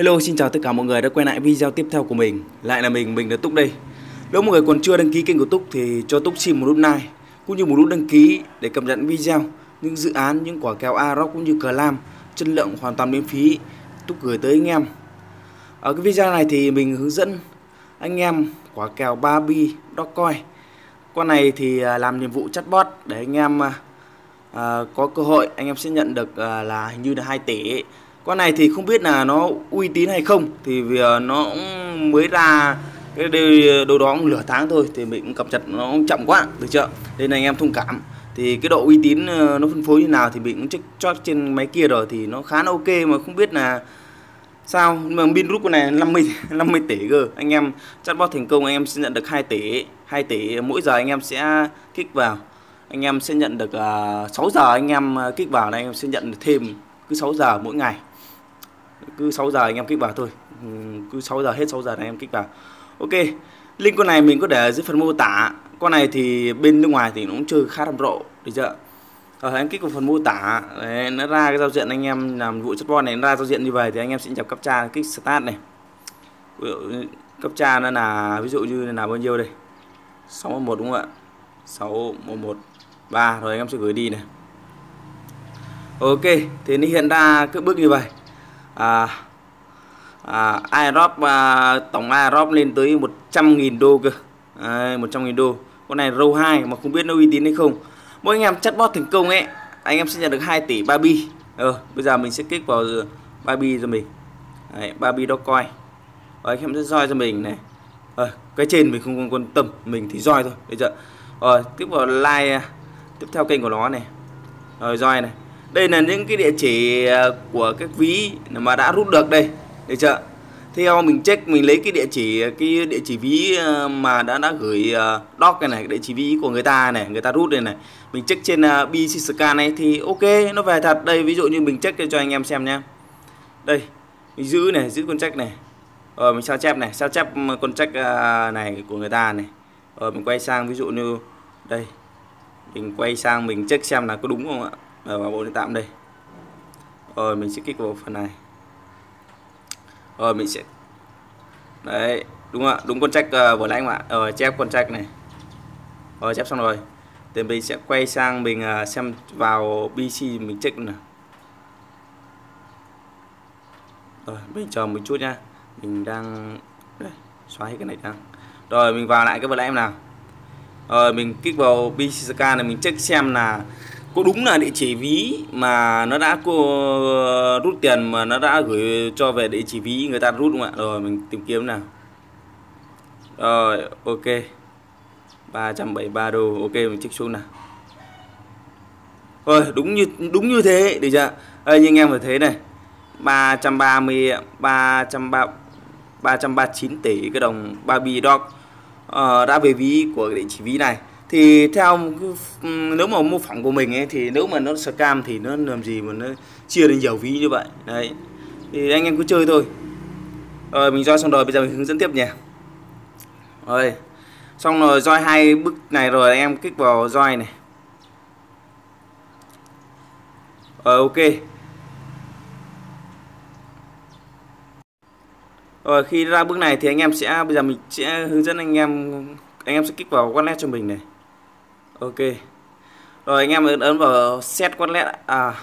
Hello xin chào tất cả mọi người đã quay lại video tiếp theo của mình. Lại là mình, mình là Túc đây. Nếu mọi người còn chưa đăng ký kênh của Túc thì cho Túc xin một nút like Cũng như một nút đăng ký để cập nhật video Những dự án, những quả kèo Aroc cũng như cờ lam Chất lượng hoàn toàn miễn phí. Túc gửi tới anh em. Ở cái video này thì mình hướng dẫn anh em quả kèo Barbie Dogecoin. Con này thì à, làm nhiệm vụ chatbot để anh em à, à, có cơ hội anh em sẽ nhận được à, là hình như là 2 tỷ con này thì không biết là nó uy tín hay không thì vì ờ, nó cũng mới ra cái đâu đó cũng nửa tháng thôi thì mình cũng cập nhật nó cũng chậm quá được chưa? Nên là anh em thông cảm. Thì cái độ uy tín ờ, nó phân phối như nào thì mình cũng check chót trên máy kia rồi thì nó khá là ok mà không biết là sao. Mà pin rút con này 50 50 tỷ cơ. Anh em chatbot thành công anh em sẽ nhận được 2 tỷ 2 tỷ mỗi giờ anh em sẽ kích vào. Anh em sẽ nhận được ờ, uh, 6 giờ anh em kích vào này anh em sẽ nhận được thêm cứ 6 giờ mỗi ngày cứ 6 giờ anh em kích vào thôi. Ừ, cứ 6 giờ hết 6 giờ này em kích vào. Ok link con này mình có để ở dưới phần mô tả. Con này thì bên nước ngoài thì nó cũng chơi khá rầm rộ được chưa? Ờ, rồi em kích vào phần mô tả. Đấy, nó ra cái giao diện anh em làm vụ chatbot này nó ra giao diện như vậy thì anh em sẽ nhập cấp tra kích start này. Cấp tra nó là ví dụ như là bao nhiêu đây? 611 đúng không ạ? 611 3 rồi anh em sẽ gửi đi này. Ok thì nó hiện ra cứ bước như vậy à, à, Aerob à, tổng Aerob lên tới 100.000 đô cơ. À, 100.000 đô. Con này row 2 mà không biết nó uy tín hay không. Mỗi anh em chatbot thành công ấy anh em sẽ nhận được 2 tỷ Barbie ờ, bây giờ mình sẽ kích vào Barbie cho mình. Đấy, Barbie đó coi. Đấy, anh em sẽ roi cho mình này. Ờ, cái trên mình không quan tâm mình thì roi thôi. Bây giờ rồi tiếp vào like à, tiếp theo kênh của nó này. Rồi roi này đây là những cái địa chỉ à, của các ví mà đã rút được đây. Được chưa? Theo mình check, mình lấy cái địa chỉ, cái địa chỉ ví à, mà đã đã gửi à, doc này này, địa chỉ ví của người ta này, người ta rút đây này. Mình check trên BC scan này thì ok, nó về thật. Đây, ví dụ như mình check cho anh em xem nhé đây, mình giữ này, giữ con check này. Rồi, mình sao chép này, sao chép con check này của người ta này. Rồi, mình quay sang, ví dụ như đây. Mình quay sang, mình check xem là có đúng không ạ? Ờ, ở vào bộ tạm đây. Rồi mình sẽ kích vào phần này. Rồi mình sẽ đấy đúng ạ đúng con check uh, ờ, vừa nãy ạ. Rồi chép con check này. Rồi chép xong rồi. Thì mình sẽ quay sang mình uh, xem vào BC mình check nè rồi mình chờ một chút nha mình đang đây xóa hết cái này đang. Rồi mình vào lại cái vừa nãy em nào. Rồi mình kích vào BC scan này mình check xem là có đúng là địa chỉ ví mà nó đã cô rút tiền mà nó đã gửi cho về địa chỉ ví người ta rút không ạ? Rồi mình tìm kiếm nào. Rồi ok. 373 đô ok mình check xuống nào. Rồi đúng như đúng như thế được chưa? Đây như anh em phải thấy này 330 330 339 tỷ cái đồng Barbie Dog uh, đã về ví của địa chỉ ví này thì theo nếu mà mô phỏng của mình ấy, thì nếu mà nó scam thì nó làm gì mà nó chia đến nhiều ví như vậy? Đấy. Thì anh em cứ chơi thôi. Rồi, mình roi xong rồi, bây giờ mình hướng dẫn tiếp nhỉ rồi. Xong rồi roi hai bước này rồi, anh em kích vào roi này. Rồi, ok. Rồi, khi ra bước này thì anh em sẽ, bây giờ mình sẽ hướng dẫn anh em anh em sẽ kích vào wallet cho mình này ok. Rồi anh em ấn vào set quadlet à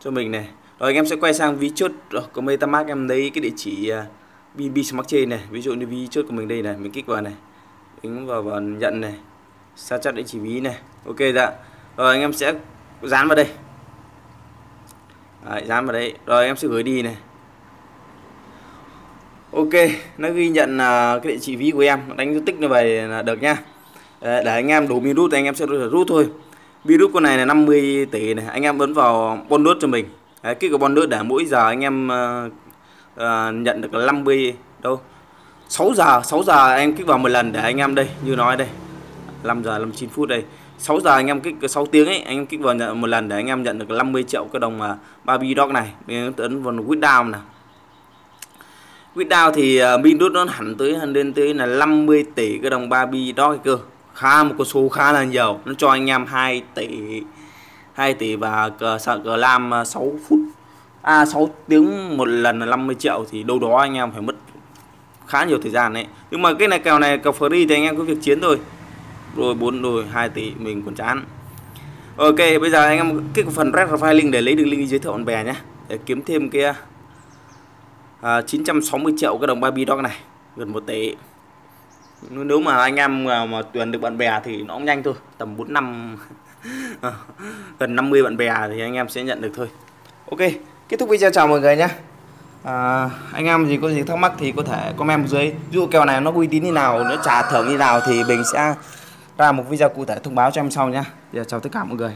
cho mình này. Rồi anh em sẽ quay sang ví chốt. Của metamask em lấy cái địa chỉ à, bb smart chain này. Ví dụ như ví chốt của mình đây này mình kích vào này. Ấn vào vào nhận này. Sao chặt địa chỉ ví này. Ok dạ. Rồi anh em sẽ dán vào đây. Đấy, dán vào đây. rồi em sẽ gửi đi này. Ok nó ghi nhận uh, cái địa chỉ ví của em. Đánh dấu tích như vậy là được nha. Ờ, để anh em đủ min rút thì anh em sẽ rút thôi. Virus con này là 50 tỷ này anh em bấm vào bonus cho mình. Đấy, kích vào bonus để mỗi giờ anh em uh, uh, nhận được 50 đâu. 6 giờ 6 giờ em kích vào một lần để anh em đây như nói đây. 5 giờ 59 phút đây. 6 giờ anh em kích 6 tiếng ấy anh em kích vào nhận một lần để anh em nhận được 50 triệu cái đồng mà Barbie Dog này. Mình tấn vào quit down nào quit down thì uh, min rút nó hẳn tới lên tới là 50 tỷ cái đồng Barbie Dog cơ khá một con số khá là nhiều. Nó cho anh em 2 tỷ 2 tỷ và cờ sợ cờ 6 à, phút. A à 6 tiếng một lần là 50 triệu thì đâu đó anh em phải mất khá nhiều thời gian đấy. Nhưng mà cái này kèo này kèo free thì anh em cứ việc chiến thôi. Rồi 4 rồi 2 tỷ mình còn chán. Ok bây giờ anh em cái phần red profiling để lấy được link giới thiệu bạn bè nhé. Để kiếm thêm kia à, 960 triệu cái đồng Barbie dog này gần 1 tỷ nếu mà anh em mà, mà tuyển được bạn bè thì nó cũng nhanh thôi tầm 4 năm ờ, gần 50 bạn bè thì anh em sẽ nhận được thôi. Ok kết thúc video chào mọi người nhé. À, anh em gì có gì thắc mắc thì có thể comment dưới. Dụ kèo này nó uy tín như nào nó trả thưởng như nào thì mình sẽ ra một video cụ thể thông báo cho em sau nhé. Giờ chào tất cả mọi người.